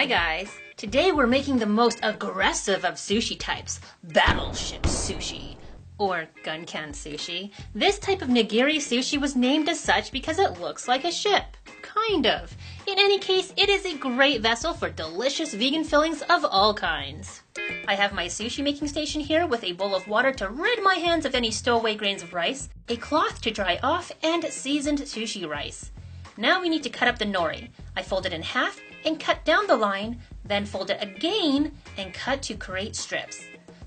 Hi guys! Today we're making the most aggressive of sushi types, battleship sushi. Or gunkan sushi. This type of nigiri sushi was named as such because it looks like a ship. Kind of. In any case, it is a great vessel for delicious vegan fillings of all kinds. I have my sushi making station here with a bowl of water to rid my hands of any stowaway grains of rice, a cloth to dry off, and seasoned sushi rice. Now we need to cut up the nori. I fold it in half and cut down the line, then fold it again and cut to create strips.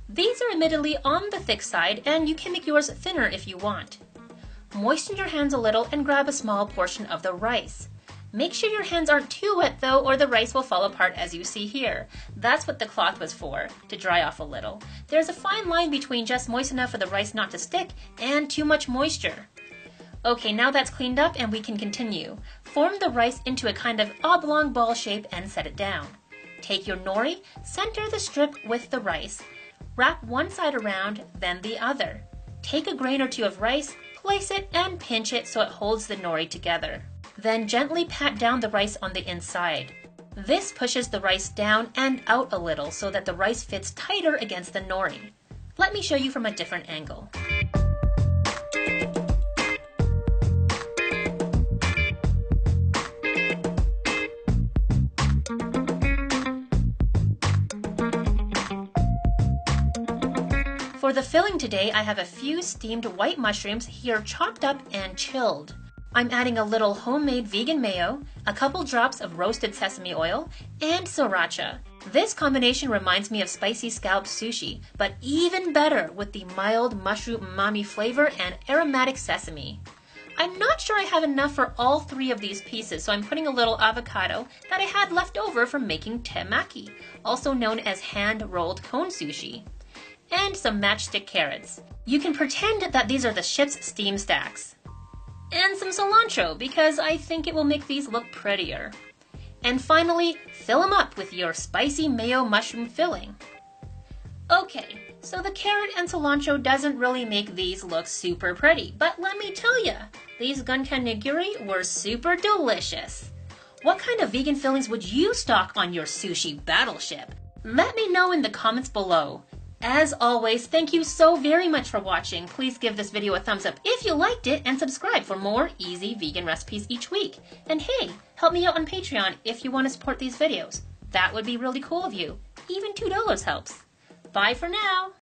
These are admittedly on the thick side and you can make yours thinner if you want. Moisten your hands a little and grab a small portion of the rice. Make sure your hands aren't too wet though or the rice will fall apart as you see here. That's what the cloth was for, to dry off a little. There's a fine line between just moist enough for the rice not to stick and too much moisture. Okay, now that's cleaned up and we can continue. Form the rice into a kind of oblong ball shape and set it down. Take your nori, center the strip with the rice. Wrap one side around, then the other. Take a grain or two of rice, place it and pinch it so it holds the nori together. Then gently pat down the rice on the inside. This pushes the rice down and out a little so that the rice fits tighter against the nori. Let me show you from a different angle. For the filling today, I have a few steamed white mushrooms here chopped up and chilled. I'm adding a little homemade vegan mayo, a couple drops of roasted sesame oil, and sriracha. This combination reminds me of spicy scallop sushi, but even better with the mild mushroom umami flavor and aromatic sesame. I'm not sure I have enough for all three of these pieces, so I'm putting a little avocado that I had left over from making temaki, also known as hand-rolled cone sushi and some matchstick carrots. You can pretend that these are the ship's steam stacks. And some cilantro, because I think it will make these look prettier. And finally, fill them up with your spicy mayo mushroom filling. Okay, so the carrot and cilantro doesn't really make these look super pretty, but let me tell ya, these gunkan nigiri were super delicious. What kind of vegan fillings would you stock on your sushi battleship? Let me know in the comments below. As always, thank you so very much for watching. Please give this video a thumbs up if you liked it and subscribe for more easy vegan recipes each week. And hey, help me out on Patreon if you want to support these videos. That would be really cool of you. Even $2 helps. Bye for now.